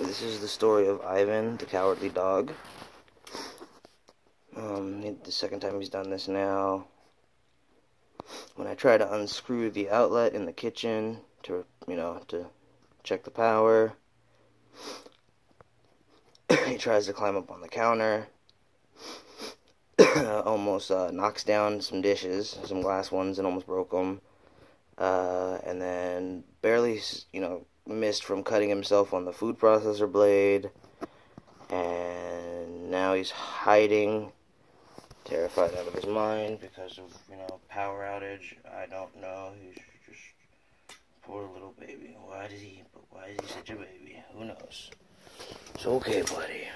This is the story of Ivan, the cowardly dog. Um, the second time he's done this now. When I try to unscrew the outlet in the kitchen to, you know, to check the power, he tries to climb up on the counter. almost uh, knocks down some dishes, some glass ones, and almost broke them. Uh, and then barely, missed from cutting himself on the food processor blade. And now he's hiding, terrified out of his mind because of, you know, power outage. I don't know. He's just poor little baby. Why did he? But why is he such a baby? Who knows? It's okay, buddy.